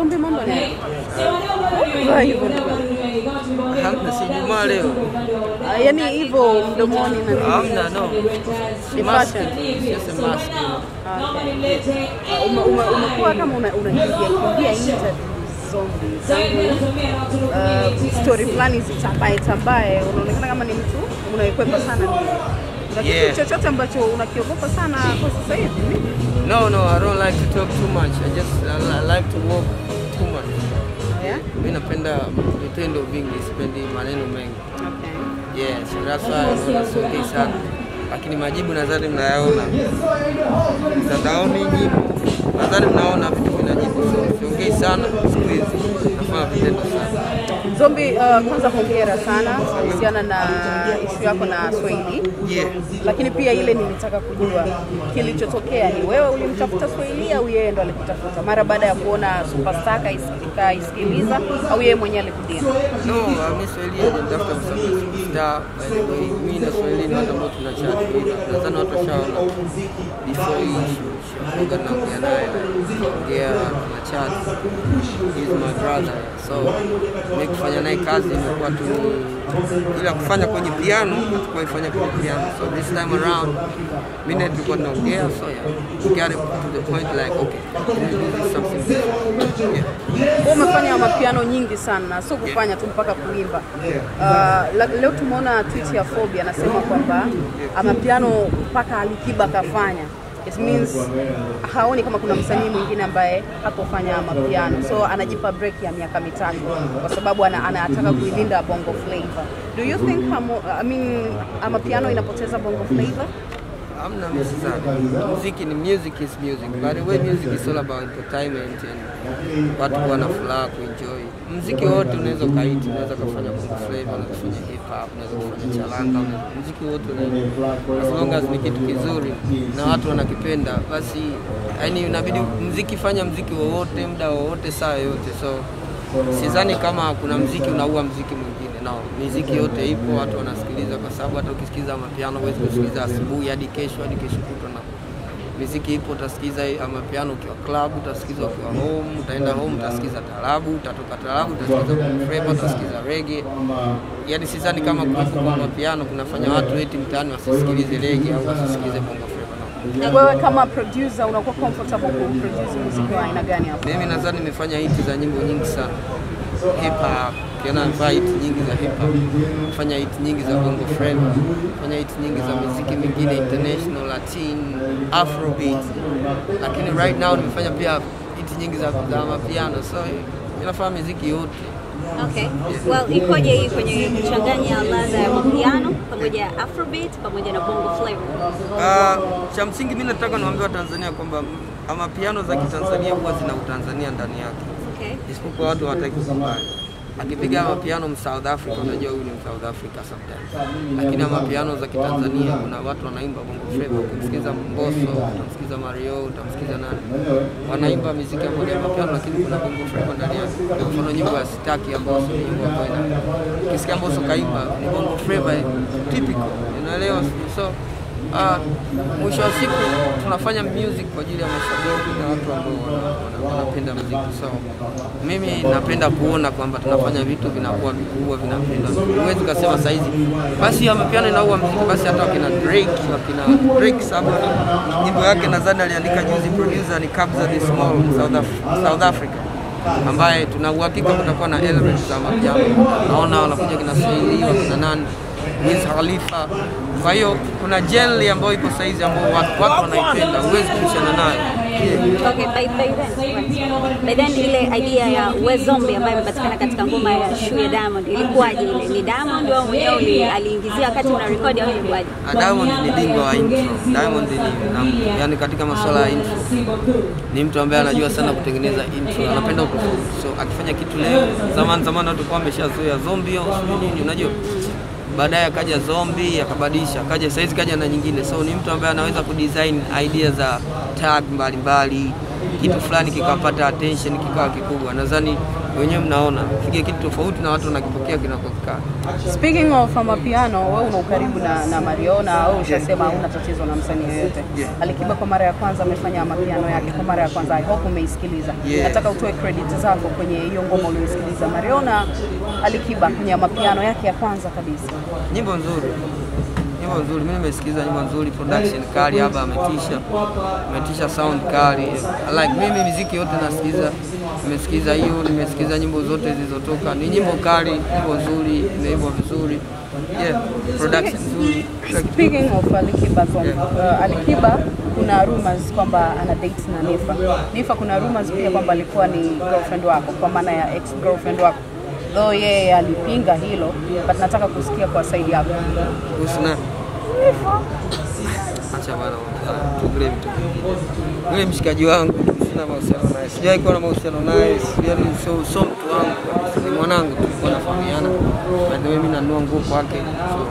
Zombi mambo ndugu. Hamna, si Jumaa leo. Ah, yaani hivyo mdomoni na? Hamna, no. Ni fashion. A mask. Ah, ume- ume- umekuwa kama una- unakimbia kimbia interview zombi uh, story fulani zitambae tambae, unaonekana kama ni mtu unaekwepa sana Yeah. chochote ambacho unakiogopa sana kwa sasa hivi? No, no, I don't like to talk too much. I just I, I like to walk napenda vitendo vingi, sipendi maneno mengi. Okay. Yes, so that's why naona siongei sana, lakini majibu nadhani mnayaona mtandaoni, jibu nadhani mnaona vitu vinajibu, siongei sana siku hizi, nafanya vitendo. Zombi, uh, kwanza hongera sana kuhusiana na ishu yako na Swahili, Yeah. lakini pia ile nilitaka kujua kilichotokea ni wewe ulimtafuta Swahili au yeye ndo alikutafuta mara baada ya kuona Superstar kais- kaisikiliza au yeye mwenyewe alikudia? No, mimi mi Swahili hajatafuta superstar, star. By the way, mi na Swahili ni watu ambao tunachat. Nadhani watu washaona before issue, shakuga naongea naye, ongea na chat. He's my brother. So mi kufanya naye kazi imekuwa tu ila kufanya kwenye piano tukaifanya kwenye piano. So this time around mimi naye tulikuwa tunaongea, so yeah, we got it to the point like okay, something? Yeah. Umefanya mapiano nyingi sana, sio kufanya tu mpaka kuimba. Uh, leo tumeona tweet ya Fobi anasema kwamba amapiano mpaka Alikiba kafanya. It means haoni kama kuna msanii mwingine ambaye hatofanya mapiano, so anajipa break ya miaka mitatu kwa sababu ana, anataka kuilinda bongo flavor. Do you think hamo, I mean, amapiano inapoteza bongo flavor? Hamna misi sana. Muziki ni music is music. By the way, music is all about entertainment and watu kuwa na furaha kuenjoy. Muziki wote unaweza ukaiti, unaweza kufanya bongo flavor, unaweza kufanya hip hop, unaweza kufanya chalanga, muziki wote. As long as ni kitu kizuri na watu wanakipenda, basi yani inabidi muziki fanya muziki wowote muda wowote saa yoyote. So sidhani kama kuna mziki unaua mziki mwingine. No, miziki yote ipo, watu wanasikiliza, kwa sababu hata ukisikiza mapiano huwezi kusikiliza asubuhi hadi kesho hadi kesho kutwa, na miziki ipo. Utasikiza mapiano ukiwa club, utasikiza ukiwa home, utaenda home utasikiza tarabu, utatoka tarabu utasikiza flava, utasikiza reggae. Yani sidhani kama kuwepo kwa mapiano kunafanya watu eti mtaani wasisikilize reggae au wasisikilize bongo. No. Wewe kama producer unakuwa comfortable kuproduce muziki wa aina gani hapo? Mimi nadhani nimefanya hiti za nyimbo nyingi sana hip hop, kiona nifanya hit nyingi za hip hop, fanya it nyingi za bongo flava, fanya hit nyingi za muziki mingine international, latin, afrobeat, lakini right now nimefanya pia it nyingi za, za mapiano, so ninafanya muziki yote. Okay. Well, ikoje hii kwenye kuchanganya ladha ya mapiano pamoja na afrobeat pamoja na bongo flavor? Uh, cha msingi mimi nataka niwaambie Watanzania kwamba amapiano za Kitanzania huwa zina utanzania ndani yake. Okay. isipokuwa watu hawataki kukubali. Akipiga mapiano South Africa unajua huyu ni South Africa sometimes, lakini mapiano za Kitanzania kuna watu wanaimba bongo flava. Ukimsikiza Mbosso, utamsikiza Mario, utamsikiza nani, wanaimba muziki ya mapiano, lakini kuna bongo flava ndani yake. Kwa mfano nyimbo ya Sitaki ya Mbosso nyimbo ambayo ukisikia Mbosso kaimba ni bongo flava typical, unaelewa? So Ah, mwisho wa siku tunafanya music kwa ajili ya mashabiki na watu ambao wana- wana- wanapenda muziki. So mimi napenda kuona kwamba tunafanya vitu vinakuwa vikubwa, vinapenda. Huwezi ukasema saizi basi ya mapiano inaua muziki, basi hata wakina Drake, wakina Drake sababu nyimbo yake nadhani aliandika juzi, producer ni Kabza the Small South, Af- South Africa ambaye tuna uhakika kutakuwa na elements za mapiano. Naona wanakuja kina Swahili, wakina nani Wiz Khalifa. Kwa hiyo kuna genre ambayo ipo saizi ambayo watu, watu wanaipenda, huwezi kubishana nayo. Okay, by, by then, by then ile idea ya We Zombie ambayo imepatikana katika ngoma ya Shoe ya Diamond ilikuwaje ile? Ni Diamond au mwenyewe ni aliingizia wakati una record au ilikuwaje? Ah, Diamond ni bingwa wa intro. Diamond ni na, yani katika masuala ya intro ni mtu ambaye anajua sana kutengeneza intro, anapenda utofauti. So akifanya kitu leo, zamani zamani watu kwa wameshazoea zombie au sijui nini, unajua baadaye akaja zombi akabadilisha, akaja saizi kaja na nyingine. So ni mtu ambaye anaweza kudesign idea za tag mbalimbali kitu fulani kikapata attention kikawa kikubwa. Nadhani wenyewe mnaona fike kitu tofauti na watu wanakipokea kinakokaa. Speaking of Amapiano, wewe una ukaribu na, na Mariona au ushasema hauna tatizo na msanii yoyote. Yeah. Alikiba kwa mara ya kwanza amefanya mapiano yake kwa mara ya kwanza. I hope umeisikiliza. Yeah. Nataka utoe credit zako kwenye hiyo ngoma uliyosikiliza. Mariona Alikiba kwenye mapiano yake ya kwanza kabisa. Nyimbo nzuri, nyimbo nzuri. Mimi nimesikiza nyimbo nzuri, production kali, hapa ametisha, ametisha sound kali. Like mimi miziki yote nasikiza, nimesikiza hiyo, nimesikiza nyimbo zote zilizotoka, ni nyimbo kali, nyimbo nzuri, imeimbwa vizuri, yeah, production nzuri. Speaking of Alikiba song, uh, Alikiba kuna rumors kwamba ana date na Nifa. Nifa kuna rumors pia kwamba alikuwa ni girlfriend wako kwa maana ya ex girlfriend wako. Though yeye alipinga hilo, but nataka kusikia kwa side yako. Kuhusu acha bana, tugule mtu. Yule mshikaji wangu sina mahusiano naye, sijawahi kuwa na mahusiano naye, yani so, so mtu wangu ni mwanangu, tulikuwa nafahamiana. By the way, mimi nanunua nguo kwake, so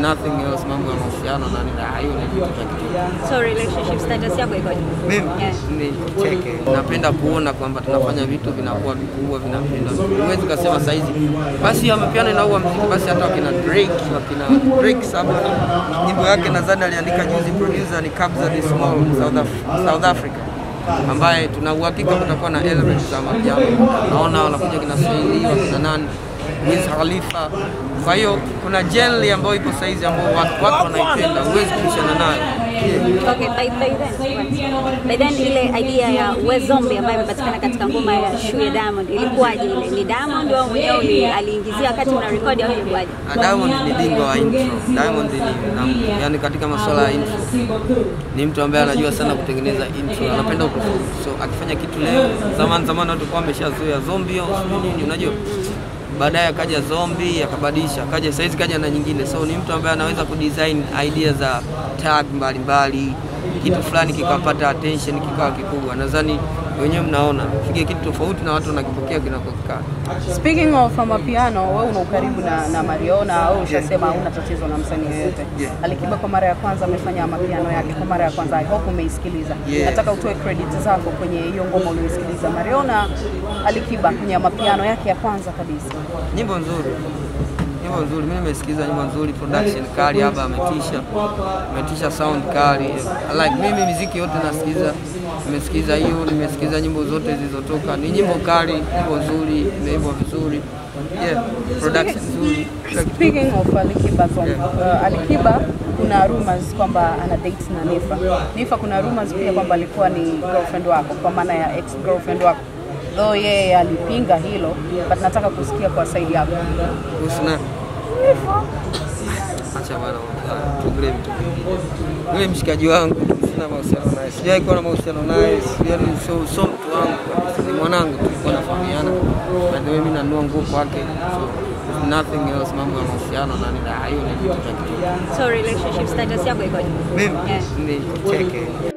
nothing else, mambo ya mahusiano na nini, hayo ni kitu cha kitu So relationship status yako ikoje? mimi ni cheke, napenda kuona kwamba tunafanya vitu vinakuwa vikubwa, vinapenda. Huwezi kusema saizi basi amapiano inaua mziki, basi hata wakina Drake, wakina Drake sababu nyimbo yake nadhani aliandika juzi, producer ni Kabza the Small South, Af South Africa ambaye tuna uhakika kutakuwa na elements za mapiano. Naona wanakuja kina Swahili, wakina nani Wiz Khalifa. Kwa hiyo kuna genre ambayo ipo saizi ambayo watu, watu wanaipenda, huwezi kubishana nayo yeah. Okay, by, by then, by then ile idea ya We Zombie ambayo imepatikana katika ngoma ya Shoe ya Diamond ilikuwaje ile? Ni Diamond au mwenyewe ni aliingizia wakati una record au ilikuwaje? Ah, Diamond ni bingwa wa intro. Diamond ni na, yani katika masuala ya intro ni mtu ambaye anajua sana kutengeneza intro, anapenda utofauti. So akifanya kitu leo, zamani zamani watu kwa wameshazoea zombie au sijui nini, unajua baadaye akaja zombi akabadilisha, akaja saizi kaja na nyingine. So ni mtu ambaye anaweza kudesign idea za tag mbalimbali, kitu fulani kikapata attention kikawa kikubwa. Nadhani wenyewe mnaona fike kitu tofauti na watu wanakipokea kinakokaa. Speaking of Amapiano, wewe una ukaribu na, na Mariona au ushasema una tatizo na msanii yeyote? Yeah. Alikiba kwa mara ya kwanza amefanya Amapiano yake kwa mara ya kwanza. I hope umeisikiliza. Yeah. Nataka utoe credit zako kwenye hiyo ngoma ulioisikiliza. Mariona Alikiba kwenye Amapiano yake ya kwanza kabisa. nyimbo nzuri nyimbo nzuri mimi nimesikiza nyimbo nzuri production kali hapa ametisha ametisha sound kali like mimi miziki yote nasikiza nimesikiza hiyo nimesikiza nyimbo zote zilizotoka ni nyimbo kali nyimbo nzuri imeimbwa vizuri yeah production nzuri. Speaking of Alikiba song, uh, Alikiba kuna rumors kwamba ana date na Nifa. Nifa kuna rumors pia kwamba alikuwa ni girlfriend wako kwa maana ya ex girlfriend wako. Though yeye alipinga hilo, but nataka kusikia kwa side yako. kuhusu na acha bana tugule mtu Wewe mshikaji wangu sina mahusiano naye, sijawahi kuwa na mahusiano naye, yani sio mtu wangu ni mwanangu, tulikuwa nafahamiana. na ndio mimi nanunua nguo kwake, so nothing else, mambo ya mahusiano na nini, hiyo ni kitu cha kitu. So relationship status yako ikoje? Mimi ni cheke